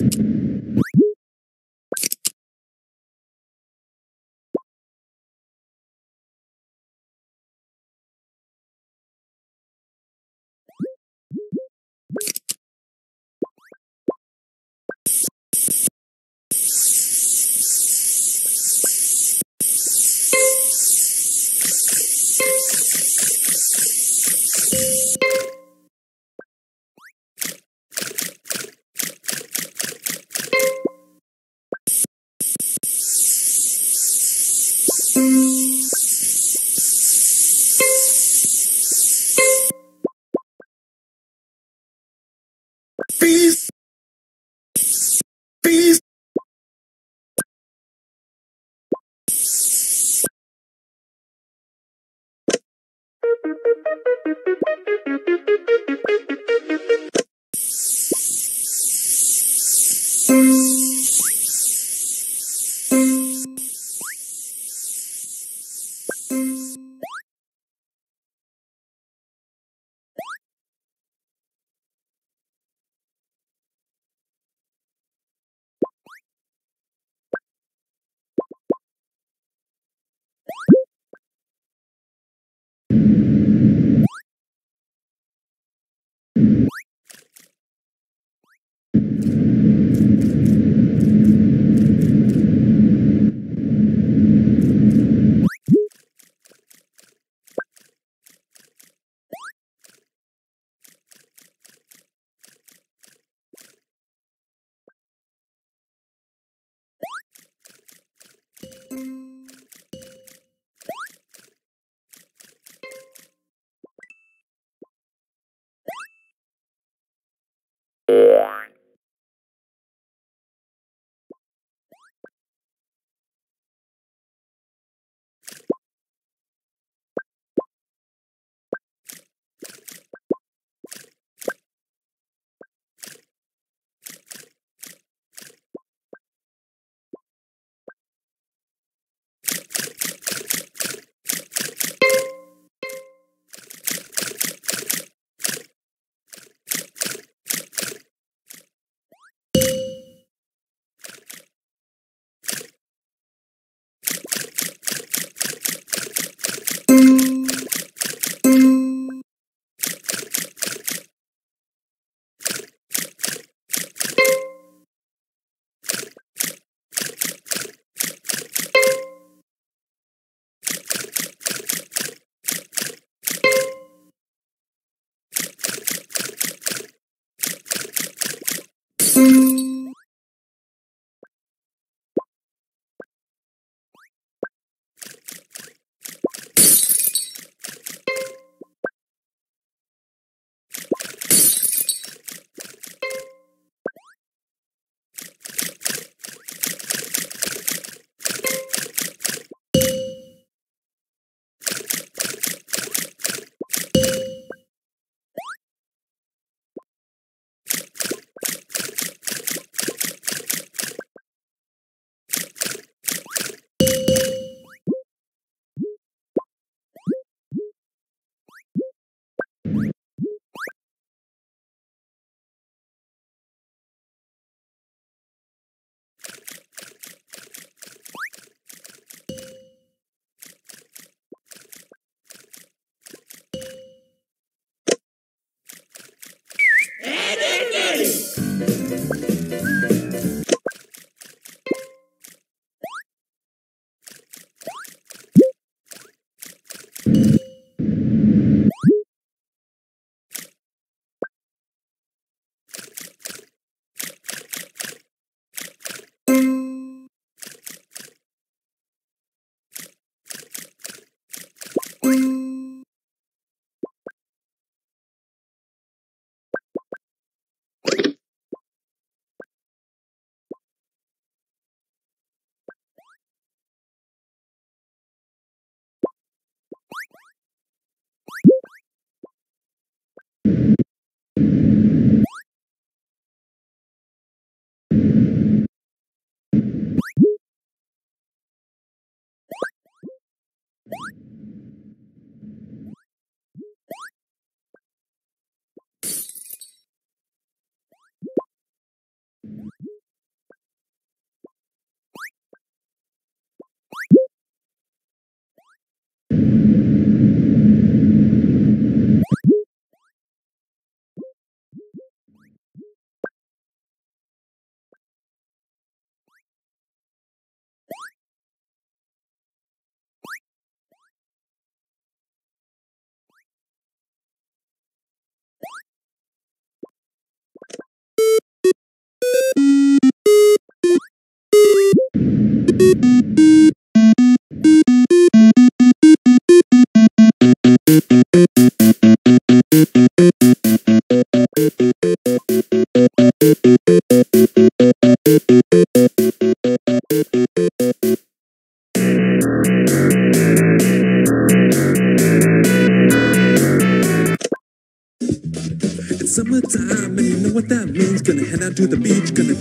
Peace. Peace.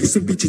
Listen, bitches.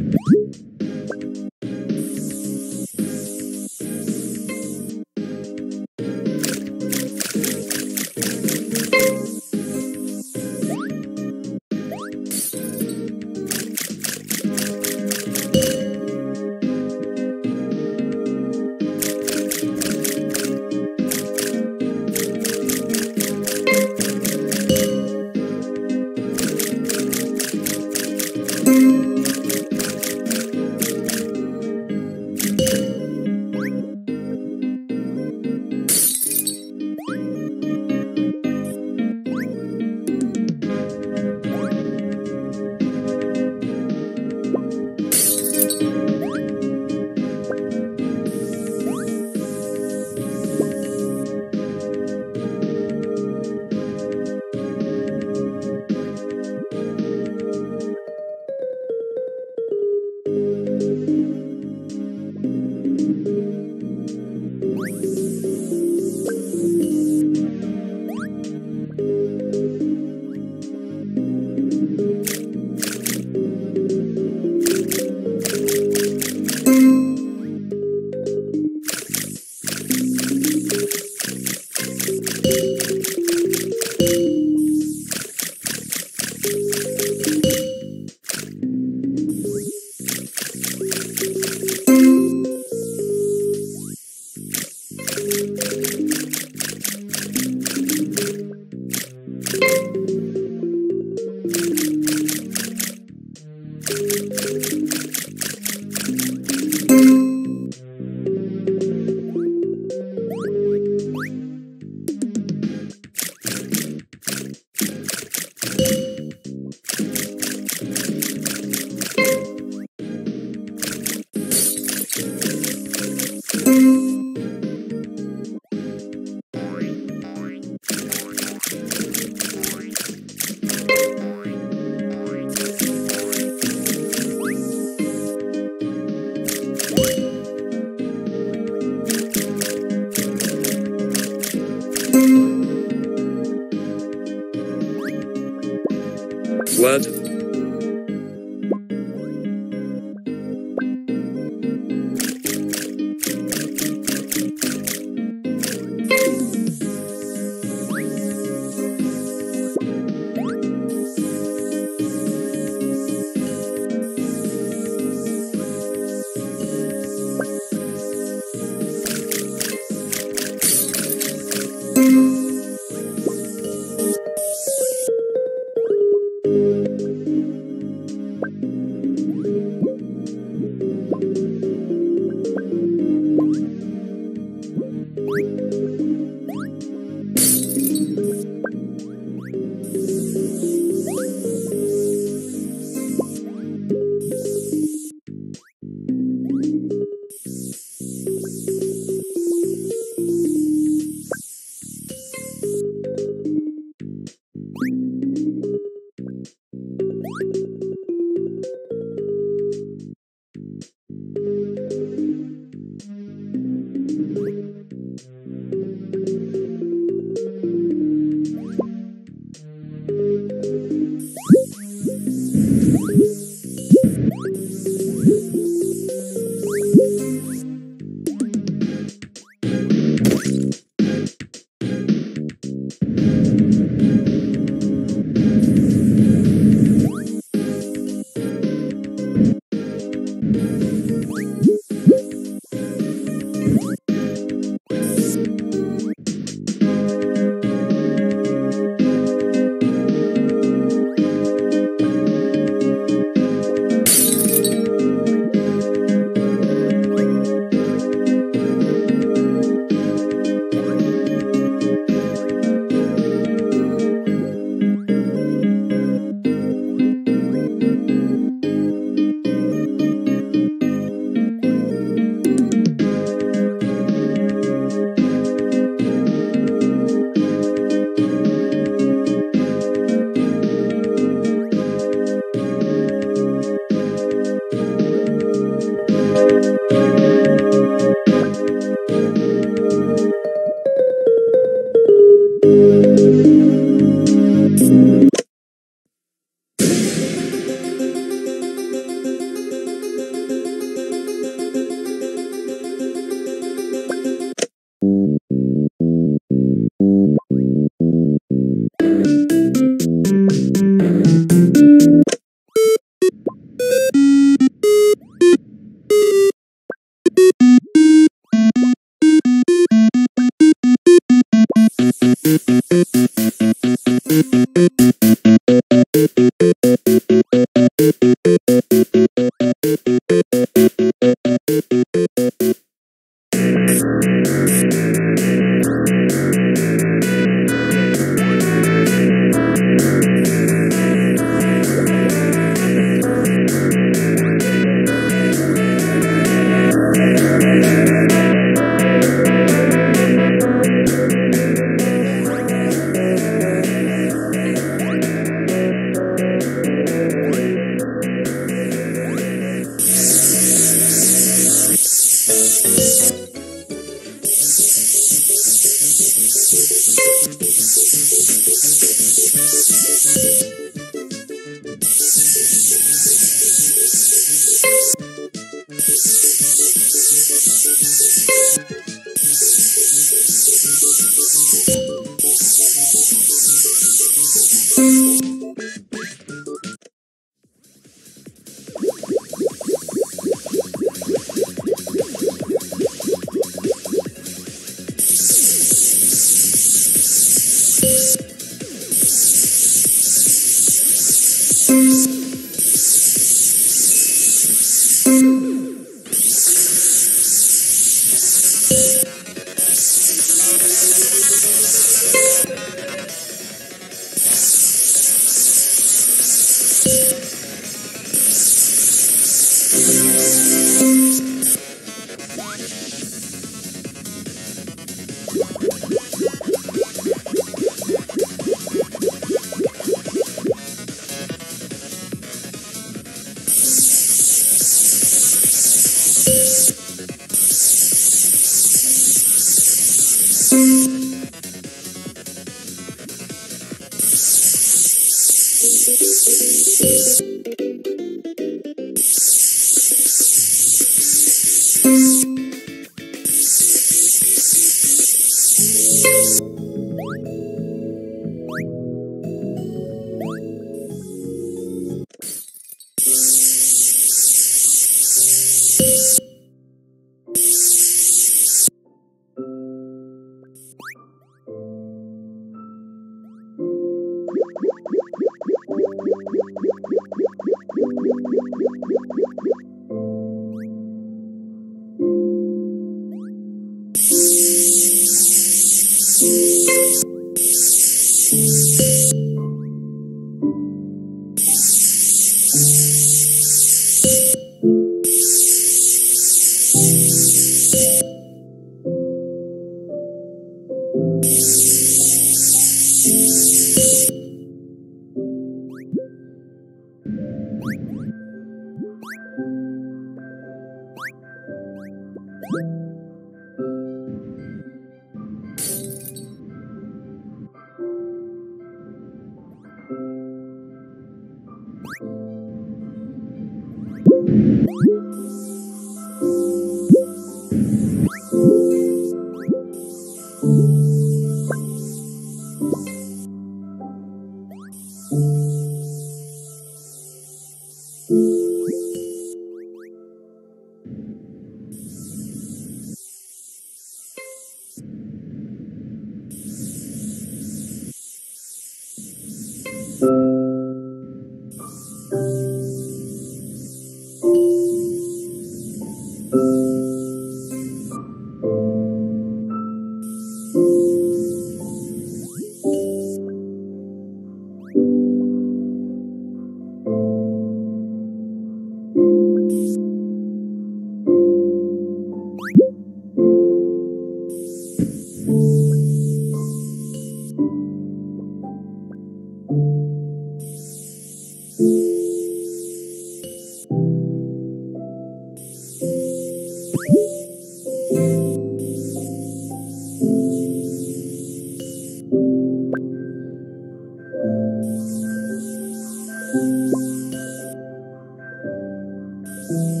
Yes.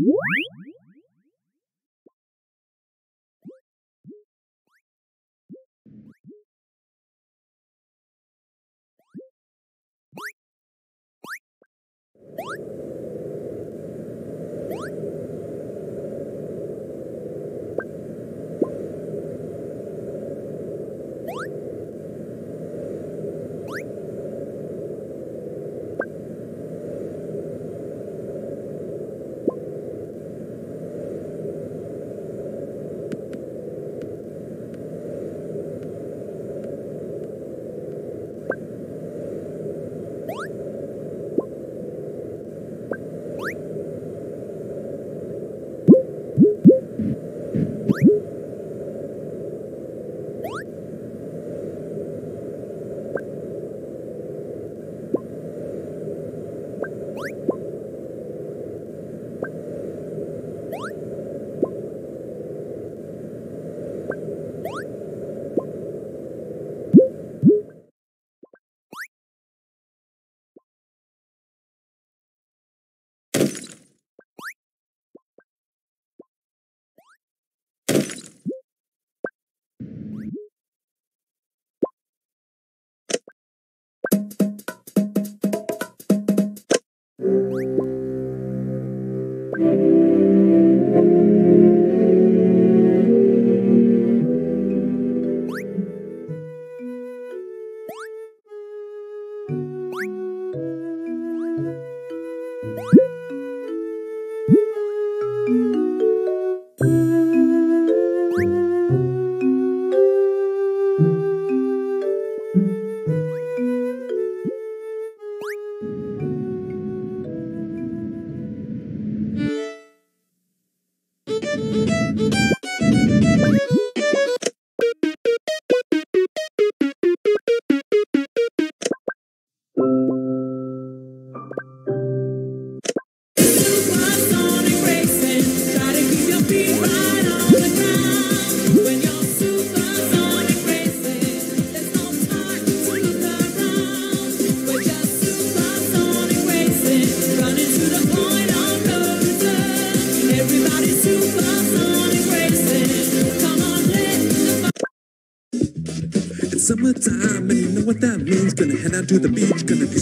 Música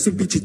beach, gonna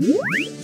Música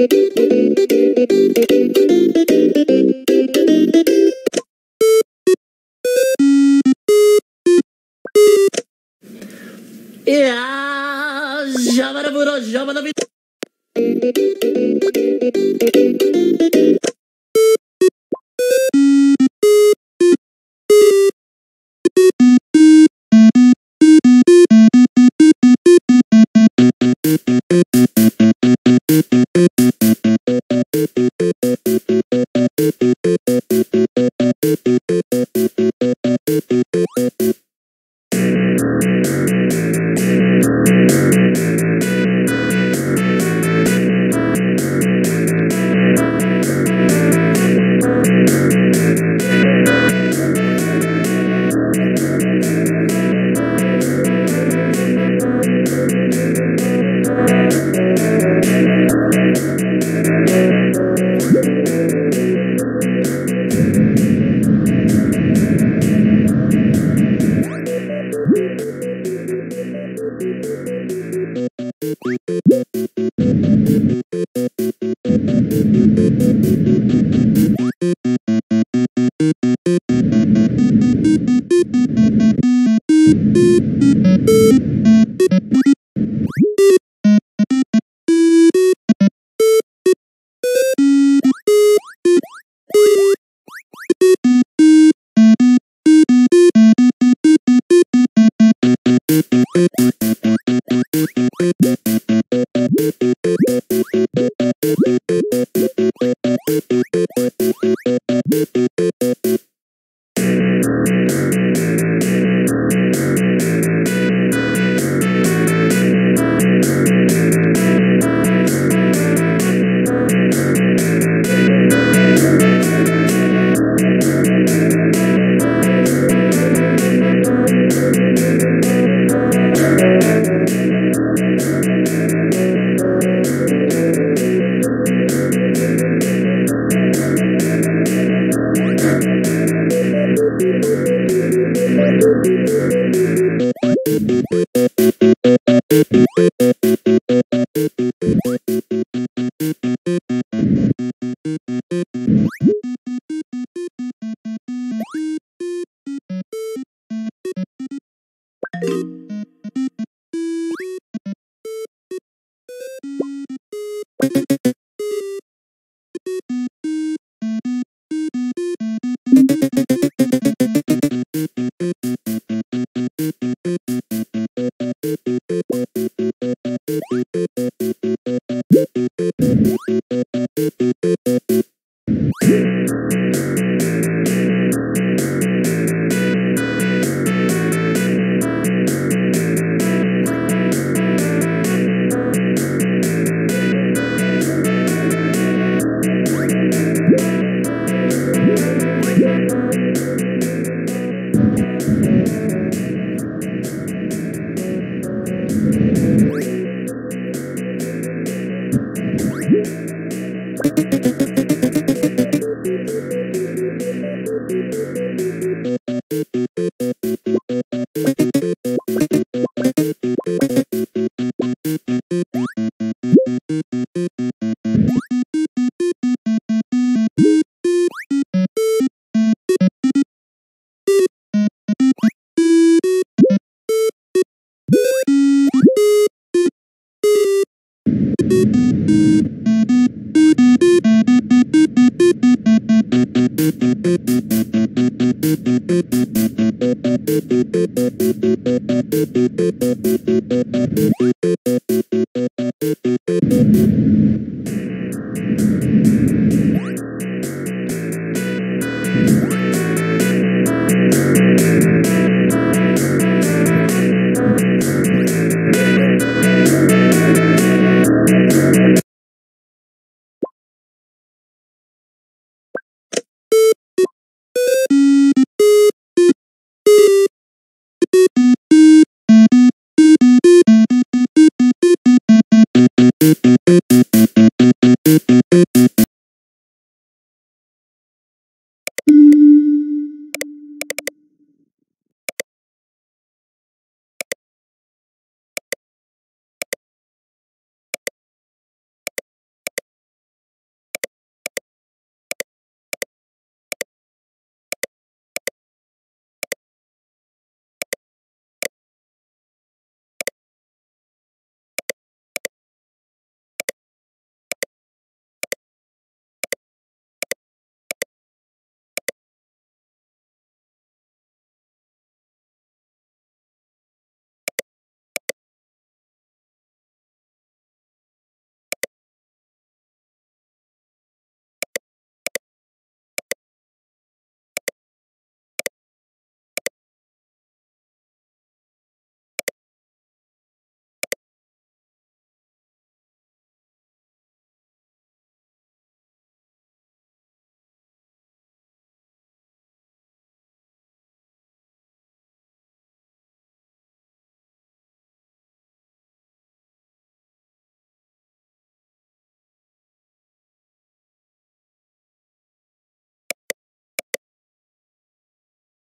jabba da